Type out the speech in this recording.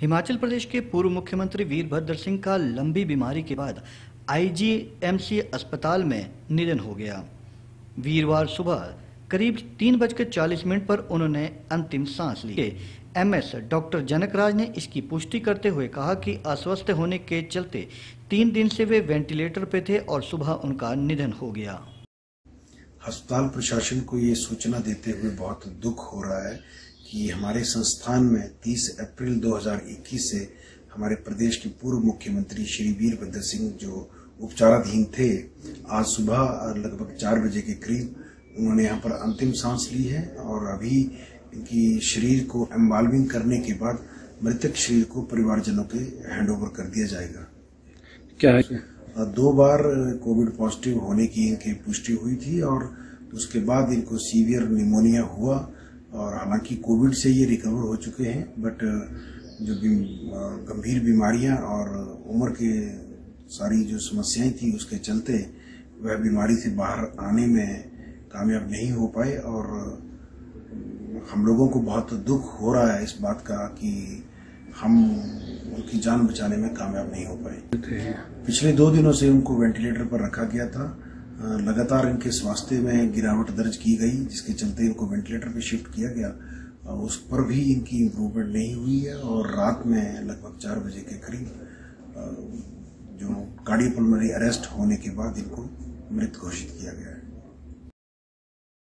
हिमाचल प्रदेश के पूर्व मुख्यमंत्री वीरभद्र सिंह का लंबी बीमारी के बाद आईजीएमसी अस्पताल में निधन हो गया। वीरवार सुबह करीब तीन बजकर चालीस मिनट पर उन्होंने अंतिम सांस ली। एमएस डॉक्टर जनकराज ने इसकी पुष्टि करते हुए कहा कि अस्वस्थ होने के चलते तीन दिन से वे वेंटिलेटर पे थे और सुबह उनका निधन हो गया। अस्पताल प्रशासन को ये सूचना देते हुए बहुत दुख हो रहा है कि हमारे संस्थान में 30 अप्रैल 2021 से हमारे प्रदेश के पूर्व मुख्यमंत्री श्री वीरभद्र सिंह जो उपचाराधीन थे आज सुबह लगभग चार बजे के करीब उन्होंने यहाँ पर अंतिम सांस ली है और अभी इनकी शरीर को एम्बाल्विंग करने के बाद मृतक शरीर को परिवारजनों के हैंडओवर कर दिया जाएगा। क्या है? दो बार कोविड पॉजिटिव होने की इनकी पुष्टि हुई थी और उसके बाद इनको सीवियर निमोनिया हुआ। और हालाँकि कोविड से ये रिकवर हो चुके हैं बट जो गंभीर बीमारियाँ और उम्र के सारी जो समस्याएँ थी उसके चलते वह बीमारी से बाहर आने में कामयाब नहीं हो पाए और हम लोगों को बहुत दुख हो रहा है इस बात का कि हम उनकी जान बचाने में कामयाब नहीं हो पाए। पिछले दो दिनों से उनको वेंटिलेटर पर रखा गया था। लगातार इनके स्वास्थ्य में गिरावट दर्ज की गई, जिसके चलते इनको वेंटिलेटर पे शिफ्ट किया गया उस पर भी इनकी इम्प्रूवमेंट नहीं हुई है और रात में लगभग चार बजे के करीब जो कार्डियोपल्मोनरी अरेस्ट होने के बाद इनको मृत घोषित किया गया है।